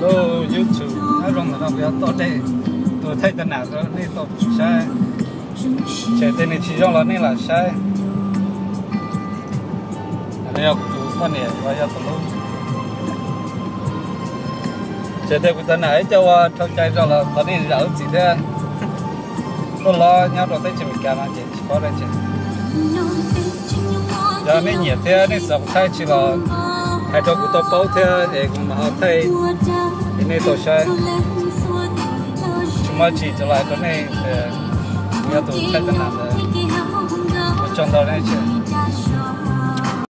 lô youtube. Nó rong nó bây giờ to đây tôi thấy tên nào rồi, đi to sai chạy tên này chỉ cho là nên là sai đây là tụ con này và giờ tôi luôn chạy tên của tên này, cho ờ, thâu chạy rồi là tao đi rỡ gì thế. Tôi lo nhau rồi tới chỉ mình cả mà, chỉ có đây chỉ giờ nên nhiệt thế nên sống sai chỉ là hai chỗ của tôi bảo thế để cũng mà thấy. Cái này tôi sai. Chúng mà chỉ trở lại cái này để nhà tổ thấy cái nào để trong đó này chứ.